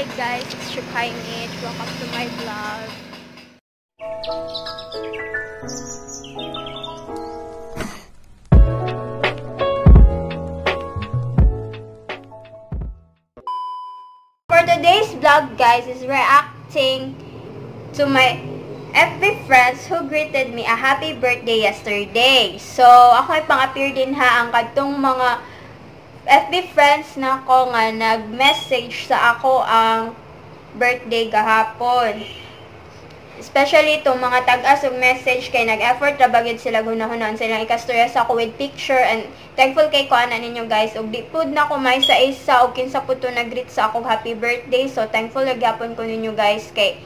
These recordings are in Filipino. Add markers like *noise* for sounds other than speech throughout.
Hi guys, it's Shukhay Mitch. Welcome to my vlog. For today's vlog guys is reacting to my FB friends who greeted me a happy birthday yesterday. So, ako ay pang-appear din ha ang kadtong mga FB friends na ko nga nag-message sa ako ang birthday gahapon. Especially itong mga tag-as message kay nag-effort na bagid sila gunahon silang ikastorya sa ako with picture and thankful kay ko ana ninyo guys og di pud na ko may sa isa og kinsa pud to nag-greet sa akong happy birthday so thankful gyapon ko ninyo guys kay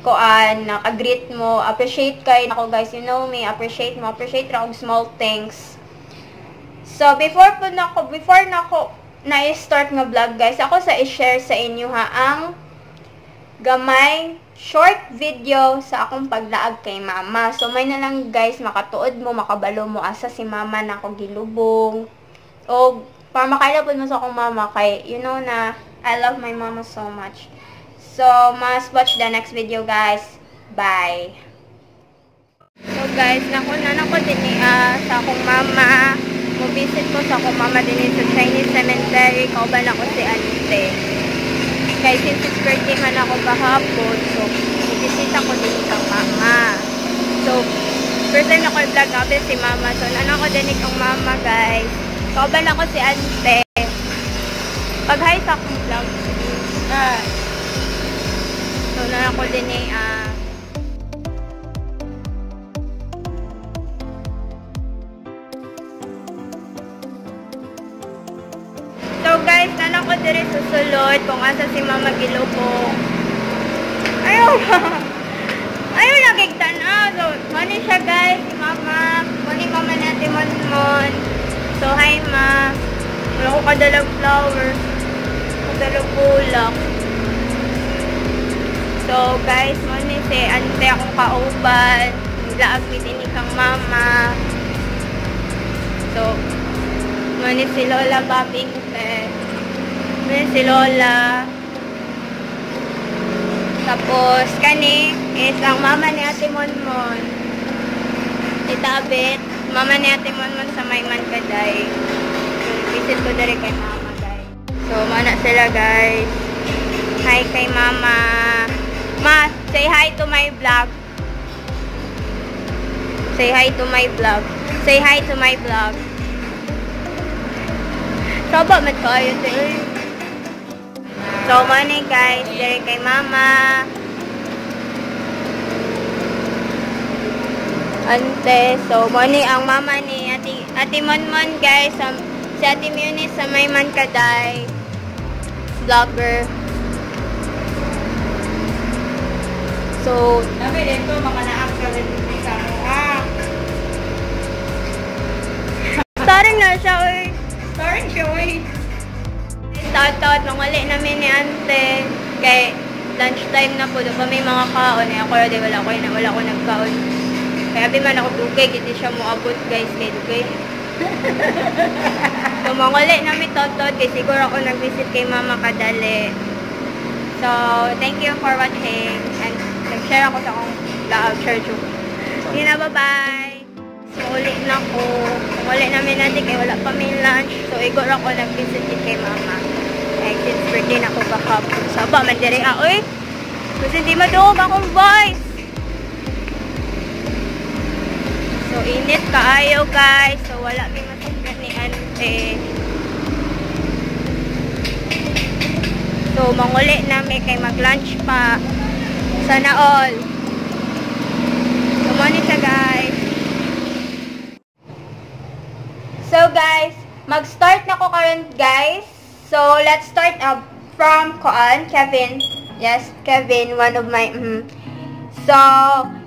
koan naka-greet mo appreciate kay nako guys you know me appreciate mo appreciate ra og small things so before po nako before nako na-start nga vlog guys ako sa i-share sa inyo ha ang gamay short video sa akong paglaag kay mama. So, may na lang guys, makatuod mo, makabalo mo, asa si mama na ako gilubong. O, para makailapod mo sa akong mama, kay, you know na, I love my mama so much. So, must watch the next video guys. Bye! So guys, nakunan ako din uh, sa akong mama. Mo-visit ko sa akong mama din sa Chinese cemetery. Kauban ako si Ante. Kaya since it's birthday man ako kahapon, so, bisita ko din sa mama. So, first time ako i-vlog natin si mama. So, ano ko din ikong mama, guys. Kauban ako si Ante. Pag-hi sa akong vlog. Ah. So, na ako din eh, ah, guys, nana ko dire susulod kung asa si Mama Gilubong. Ayaw! *laughs* Ayaw lagi tanaw. So, mani siya guys, si Mama. Mani Mama natin Monmon. So, hi Ma. Wala ko kadalag flowers. Kadalag bulak. So, guys, mani si ante akong kauban. Laag ni kang Mama. So, Mani si Lola Babing eh. Mani si Lola. Tapos, kani is ang mama ni Ate Monmon. Itabit. Mama ni Ate Monmon sa Mayman Kaday. Visit ko dali kay mama, guys. So, mana sila, guys. Hi kay mama. Ma, say hi to my vlog. Say hi to my vlog. Say hi to my vlog. Soba man kayo, eh. So, money guys, dire kay mama. Ante, so money ang mama ni Ate, Ate Monmon guys, um, si Ate Munis sa may man kaday. Vlogger. So, Sabi dito, mga na-actor din sa ah. starting na siya, uy. Starring siya, wait. Taot-taot, mangali namin ni Ante. Kay lunchtime na po, pa may mga kaon. Eh, ako di wala ko na wala ko nagkaon. Kaya di man ako dugay, hindi siya mo abot guys kay dugay. *laughs* so, mangali namin taot-taot kay siguro ako nag-visit kay Mama Kadali. So, thank you for watching. And nag-share ako sa akong vlog, share joke. Hindi na, bye-bye! So, uli na ko. Uli namin natin kay wala pa may lunch. So, igor ako nag-visit kay mama. Kaya since birthday na ko kahapon. Saba, man dire ah, oy. Kasi hindi maduog akong voice. So, init kaayo guys. So, wala may masakyan ni ante. So, manguli namin kay mag-lunch pa. Sana all. So, money siya guys. So guys, mag-start na ko karon guys. So let's start up from Koan, Kevin. Yes, Kevin, one of my mm. So,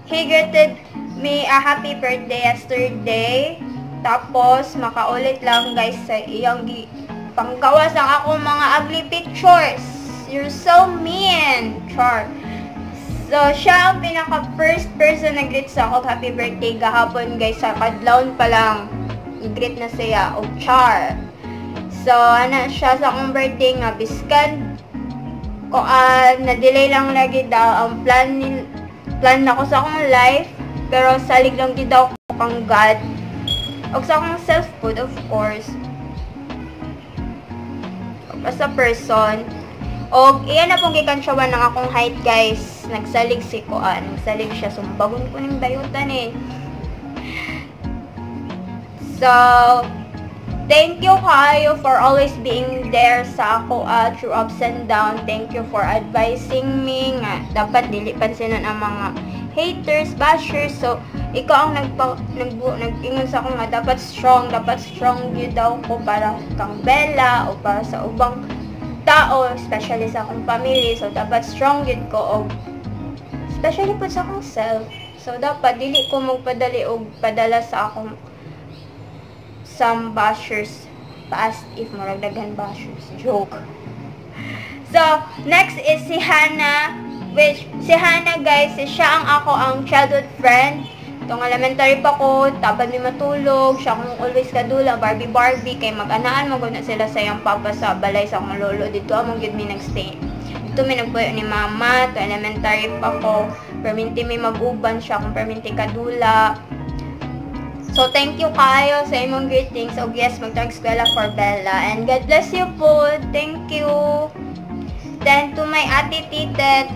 he greeted me a happy birthday yesterday. Tapos makaulit lang guys sa iyang gi panggawas ang akong mga ugly pictures. You're so mean, Char. So, siya ang pinaka first person na greet sa ako happy birthday gahapon guys sa kadlawon pa lang i-greet na siya o char. So, ana siya sa akong birthday nga biskan. Ko ah, na-delay lang lagi daw ang plan ni plan na ko sa akong life. Pero salig lang gid daw ko kang God. Og sa akong self food of course. As a person. Og iyan na pong gikansyawan ng akong height guys. Nagsalig si Kuan nagsalig siya. Sumbagon ko ning bayutan eh. So Thank you kayo for always being there sa ako uh, through ups and down. Thank you for advising me nga dapat dili pansinan ang mga haters, bashers. So, ikaw ang nag, nag-ingon sa ako nga dapat strong, dapat strong yun daw ko para kang Bella o para sa ubang tao, especially sa akong family. So, dapat strong yun ko o especially po sa akong self. So, dapat dili ko magpadali o padala sa akong some bashers past if maragdagan bashers. Joke. So, next is si Hannah, which, si Hannah guys, siya ang ako ang childhood friend. Itong elementary pa ko, tabad mi matulog, siya akong always kadula, Barbie Barbie, kay mag-anaan, magod na sila sa iyang papa sa balay sa akong lolo. Dito among gid mi nagstay. Dito mi nagpuyo ni mama, to elementary pa ko, perminti mi mag-uban siya, kung perminti kadula, So, thank you kayo sa imong greetings. Og yes, magtag eskwela for Bella. And God bless you po. Thank you. Then, to my ate Titet,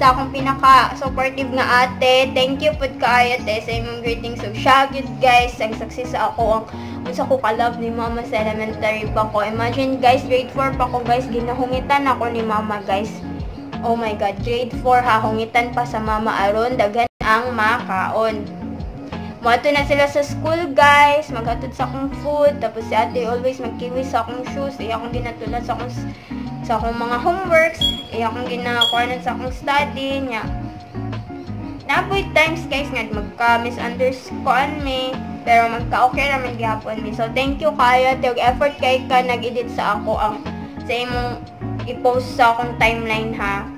sa akong pinaka-supportive na ate, thank you po kayo te sa imong greetings. So, siya good guys, ang success sa ako ang unsa ko ka-love ni mama sa elementary pa ko. Imagine guys, grade 4 pa ko guys, ginahungitan ako ni mama guys. Oh my god, grade 4 ha, hungitan pa sa mama aron daghan ang makaon. Mato na sila sa school, guys. Maghatod sa akong food. Tapos si ate always magkiwi sa akong shoes. Iya akong ginatulan sa akong, sa akong mga homeworks. Iya akong ginakuanan sa akong study niya. Napoy times, guys, nga magka-misunderstand me. Pero magka-okay naman gihapon me. So, thank you kayo. Tiyog effort kay ka nag-edit sa ako ang sa imong i-post sa akong timeline, ha.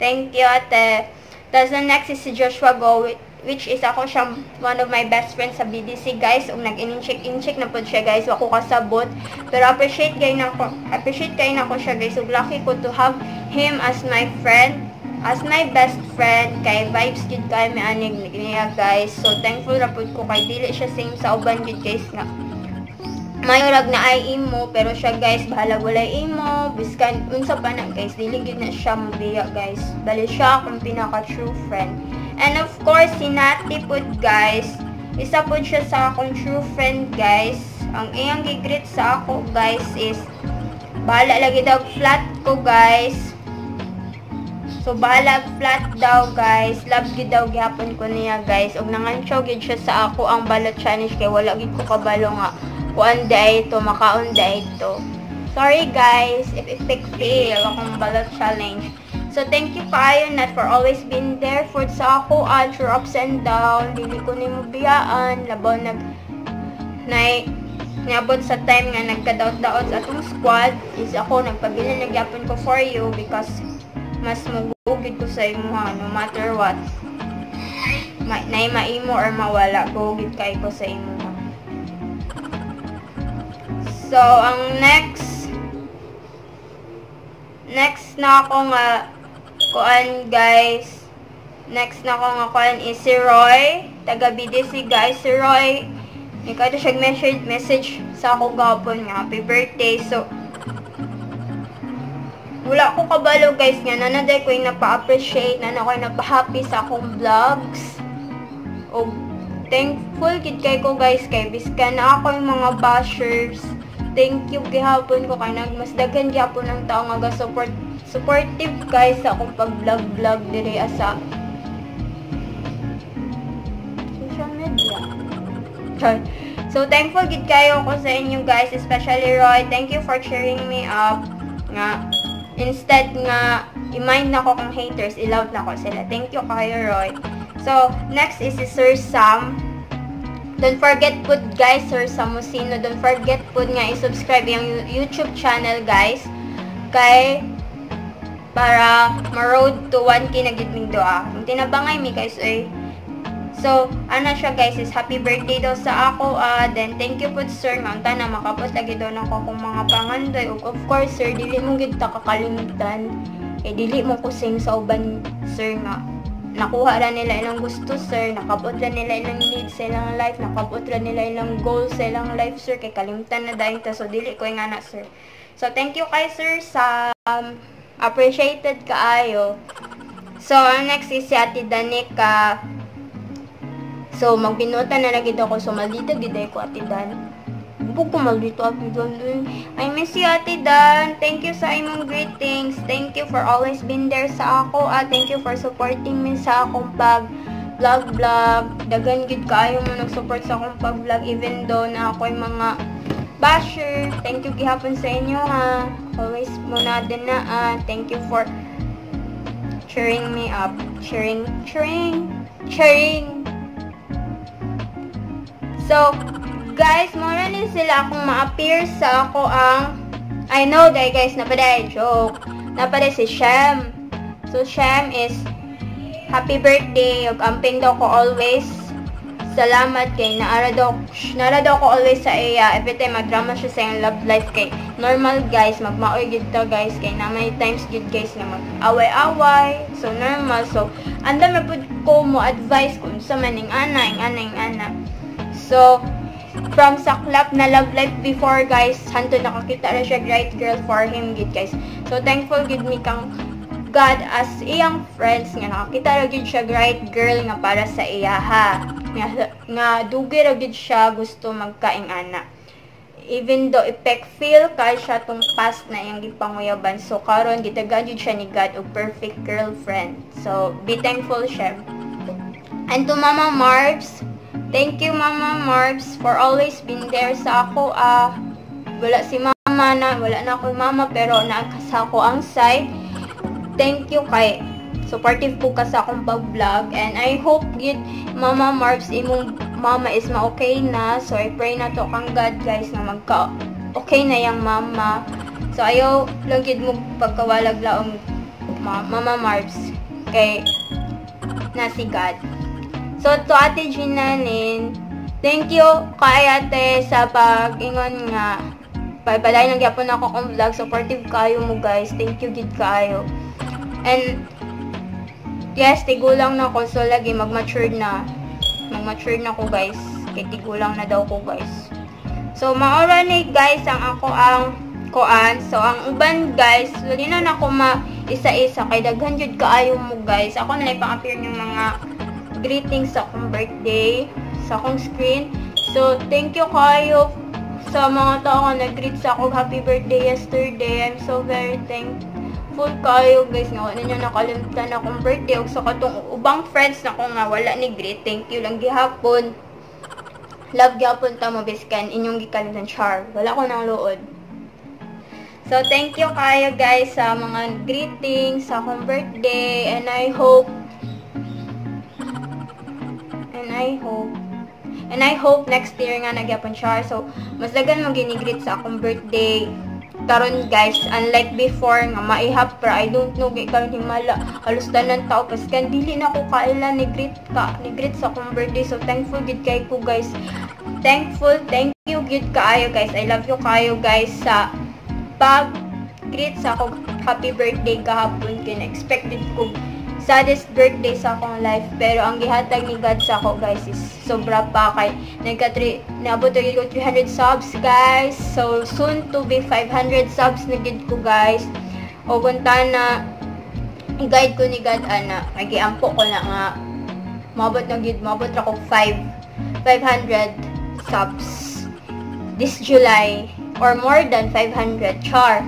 Thank you, ate. Tapos, next is si Joshua Go which is ako siya one of my best friends sa BDC guys. Ug nag in-check in-check na pud siya guys. Wako kasabot pero appreciate kay na ko appreciate kay na ko siya guys. Ug lucky ko to have him as my friend as my best friend. Kay vibes gid kay mi anig niya guys. So thankful ra pud ko kay dili siya same sa uban gid guys nga mayurag na ay imo. Pero siya guys bahala walay imo. Biskan unsa pa na guys dili gid na siya mobiya guys. Bali siya akong pinaka true friend And of course, si Nati po guys, isa po siya sa akong true friend guys. Ang iyang gigreet sa ako guys is, bahala lagi daw flat ko guys. So, bahala flat daw guys. Love gid daw gihapon ko niya guys. Og nangancho gid siya sa ako ang balot challenge kay wala gid ko kabalo nga kuan day ito, makaon day ito. Sorry guys, if epic fail akong balot challenge. So, thank you kayo Nat for always being there for sa ako at your ups and down. Dili ko ni mo biyaan. Labaw nag na niabot sa time nga nagkadaot-daot sa atong squad is ako nagpabilin nagyapon ko for you because mas mugugid ko sa imo ha, no matter what. Ma nay maimo or mawala gugid kay ko sa imo ha. So, ang next next na ako nga kuan guys. Next na ko nga kuan is si Roy. Taga BDC guys. Si Roy. Ikaw to siya message message sa ako gapon nga happy birthday. So wala ko kabalo guys nga nanaday ko yung napa-appreciate na ako napa-happy sa akong vlogs. O thankful kid kay ko guys kay biskan na ako yung mga bashers thank you gihapon ko kay nagmasdagan gihapon ang tao nga ga-support supportive guys sa akong pag-vlog-vlog dire asa social media. Char. So, thankful gid kayo ko sa inyo guys, especially Roy. Thank you for cheering me up. Nga, instead nga, i-mind na ko kung haters, i-love na ko sila. Thank you kayo, Roy. So, next is si Sir Sam. Don't forget put guys, Sir Samusino. Don't forget put nga i-subscribe yung YouTube channel guys. Kay para ma-road to 1k na gitming doa. Ang tinabangay mi guys ay So, ano siya guys is happy birthday daw sa ako. Uh, then, thank you po sir. Nga na makapos lagi daw ng kung mga pangandoy. Of course sir, dili mo gid ta kakalimutan kay dili mo kusing sa uban sir nga nakuha ra nila ilang gusto sir. Nakabot ra nila ilang needs sa ilang life. Nakabot ra nila ilang goals sa ilang life sir. Kay kalimtan na dahil ta. So dili ko nga na sir. So thank you kay sir sa um, appreciated kaayo. So next is si Ate Danica. So magbinutan na lagi ako. So maldita gid ko Ate Dan Bug ko maldito Ate Dan. I miss you Ate Dan. Thank you sa imong greetings. Thank you for always been there sa ako. Ah, thank you for supporting me sa akong pag vlog vlog. Dagan gid kaayo mo nag-support sa akong pag vlog even though na ako'y mga basher. Thank you gihapon sa inyo ha. Always mo na din na ah. Thank you for cheering me up. Cheering, cheering, cheering. So, guys, mura ni sila akong ma-appear sa ako ang I know that guys, napaday joke. Napaday si Shem. So, Shem is happy birthday. Ug amping daw ko always. Salamat kay naara daw, naara daw ko always sa iya. Every time magdrama siya sa iyang love life kay normal guys, magmaoy gid ta guys kay na may times gid guys na mag-away-away. So normal. So anda na pud ko mo advice kung sa maning ana, ing ana, ing ana. So from saklap na love life before guys. Hanto nakakita na siya great girl for him gid guys. So thankful gid mi kang God as iyang friends nga nakakita ra gid siya great girl nga para sa iya ha? Nga, nga dugi ra gid siya gusto magkaing ana. Even though ipek feel kay siya tong past na iyang gipanguyaban so karon gitagan jud siya ni God og perfect girlfriend. So be thankful siya and to Mama Marbs Thank you, Mama Marbs, for always being there sa ako. Ah, wala si Mama na, wala na ako Mama, pero naakasa ako ang side. Thank you kay supportive po ka sa akong pag-vlog. And I hope gid Mama Marbs, imong mama is ma-okay na. So, I pray na to kang God, guys, na magka okay na yung mama. So, ayaw lang gid mo pagkawalag laong ma Mama Marbs kay na si God. So, to Ate Ginanin, thank you kay ate sa pag-ingon nga. Pagbalay lang gyapon ako kung vlog. Supportive kayo mo guys. Thank you gid kayo. And, yes, tigulang na ko. So, lagi mag-mature na. Mag-mature na ko guys. Kay tigulang na daw ko guys. So, maura ni guys ang ako ang koan. So, ang uban guys, lagi na na ma isa-isa. Kay daghan jud kaayo mo guys. Ako na lang pang-appear ng mga greetings sa akong birthday sa akong screen. So, thank you kayo sa mga tao nga nag-greet sa akong happy birthday yesterday. I'm so very thankful kayo guys nga niyo nakalimutan akong birthday ug sa katong ubang friends na ko nga wala ni greet. Thank you lang gihapon. Love gihapon ta mo biskan inyong gikalimutan char. Wala ko nang luod. So, thank you kayo guys sa mga greetings sa akong birthday and I hope I hope and I hope next year nga nagyapon siya. So mas dagan mo ginigreet sa akong birthday. Karon guys unlike before nga maihap pero I don't know kay karon himala halos tanan tao. Kasi kan dili na ko kaila ni greet ka ni greet sa akong birthday. So thankful gid kay ko guys. Thankful thank you gid kaayo guys. I love you kaayo guys sa pag greet sa akong happy birthday kahapon. Kin expected ko saddest birthday sa akong life pero ang gihatag ni God sa ako guys is sobra pa kay nagka naabot na ko 300 subs guys. So soon to be 500 subs na gid ko guys. O kunta na i-guide ko ni God ana. Nagiampo ko na nga mabot na gid mabot ra ko 5 500 subs this July or more than 500 char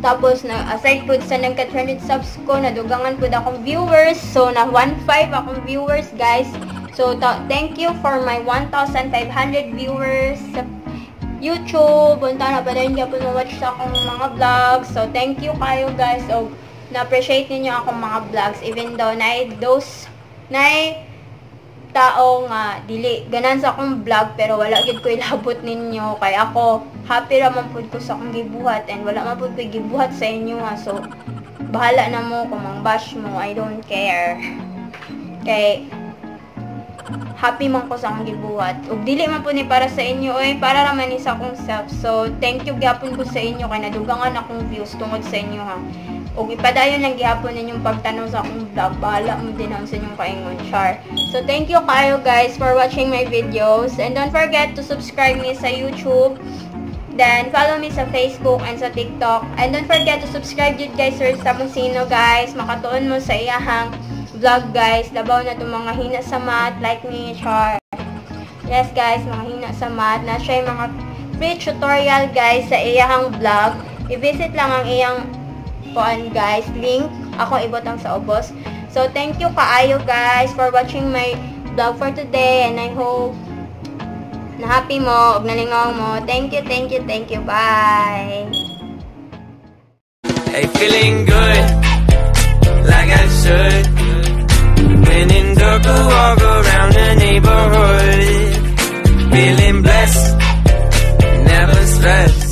tapos, na aside po sa nagka 300 subs ko, nadugangan po akong viewers. So, na 1.5 akong viewers, guys. So, thank you for my 1,500 viewers sa YouTube. Punta na pa rin po na-watch sa akong mga vlogs. So, thank you kayo, guys. So, na-appreciate ninyo akong mga vlogs. Even though, na those, na tao nga dili. Ganan sa akong vlog pero wala gid ko ilabot ninyo. Kay ako happy ra man pud ko sa akong gibuhat and wala man pud ko gibuhat sa inyo ha so bahala na mo kung mang bash mo. I don't care. Kay happy man ko sa akong gibuhat. Ug dili man pud ni para sa inyo oy. Para ra man ni sa akong self. So thank you gyapon ko sa inyo kay nadugangan akong views tungod sa inyo ha ug ipadayon lang gihapon ninyong pagtanaw sa akong vlog bala mo din ang sa inyong kaingon char so thank you kayo guys for watching my videos and don't forget to subscribe me sa YouTube Then, follow me sa Facebook and sa TikTok. And don't forget to subscribe yun guys sir sa Musino guys. Makatuon mo sa iyahang vlog guys. Labaw na itong mga hina sa math like me, Char. Yes guys, mga hina sa math. Na siya mga free tutorial guys sa iyahang vlog. I-visit lang ang iyang kuan guys, link akong ibotang sa ubos. So thank you kaayo guys for watching my vlog for today and I hope na happy mo ug nalingaw mo. Thank you, thank you, thank you. Bye. Hey, feeling good like I should. When in the walk around the neighborhood, feeling blessed, never stressed.